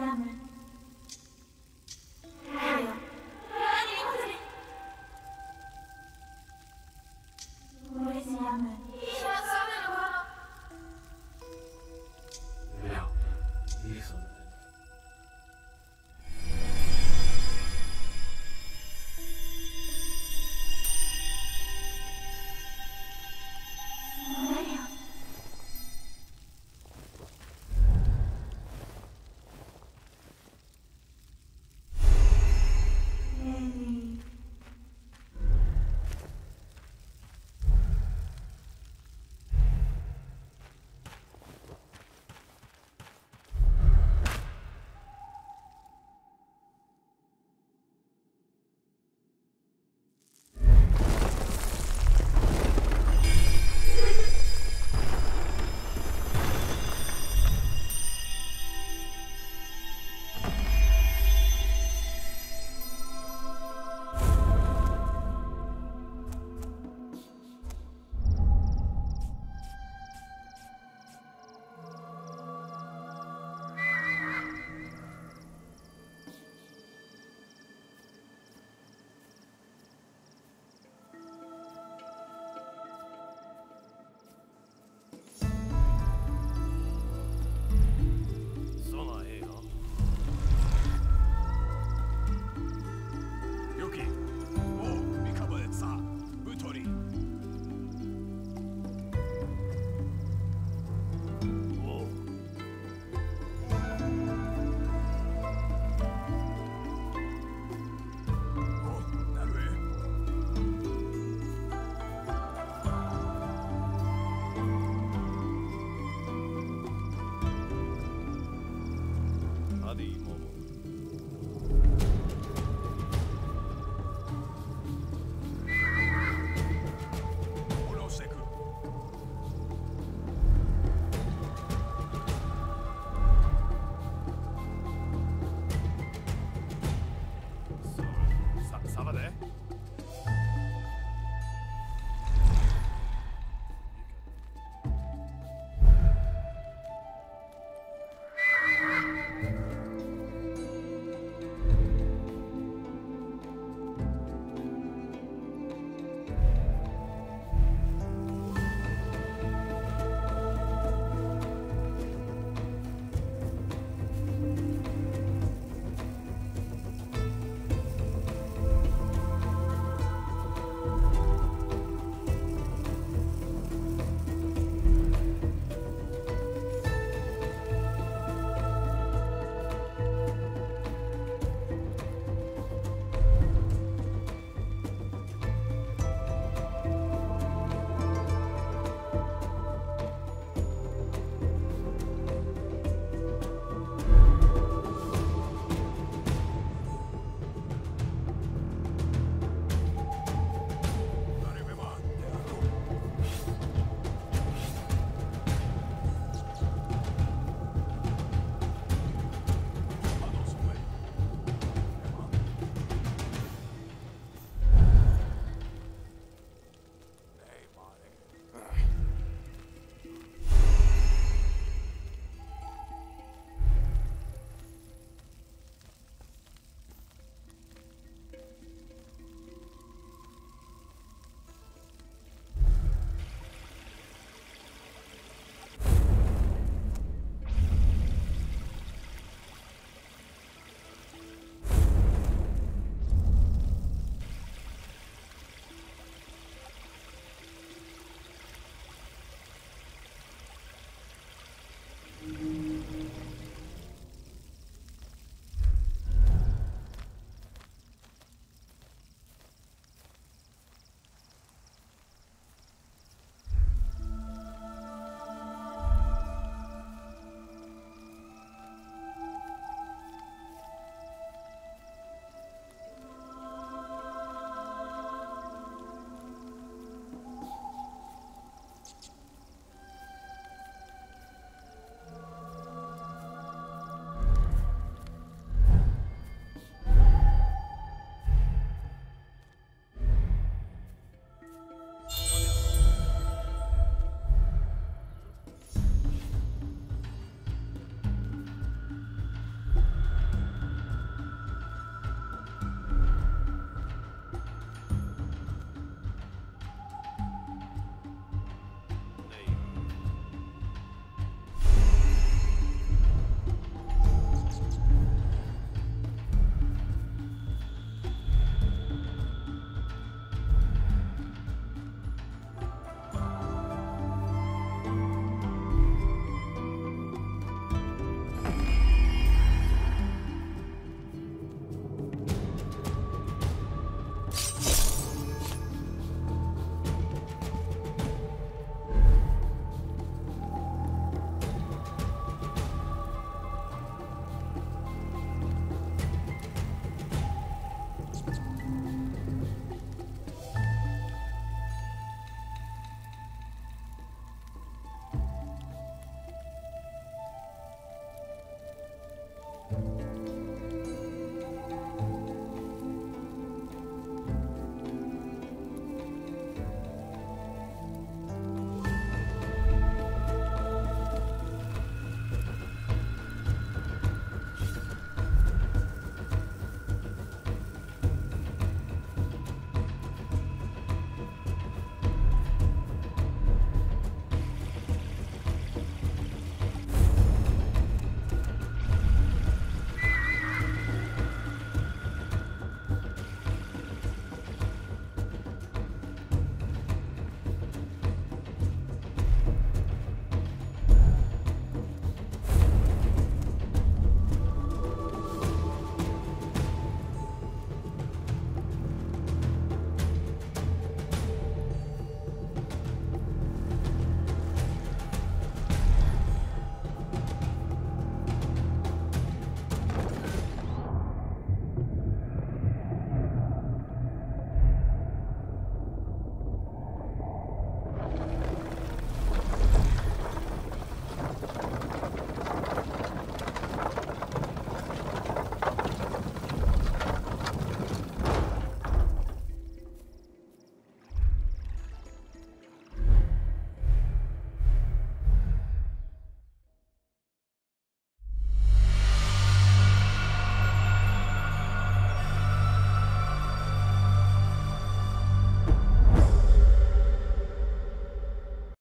Summer.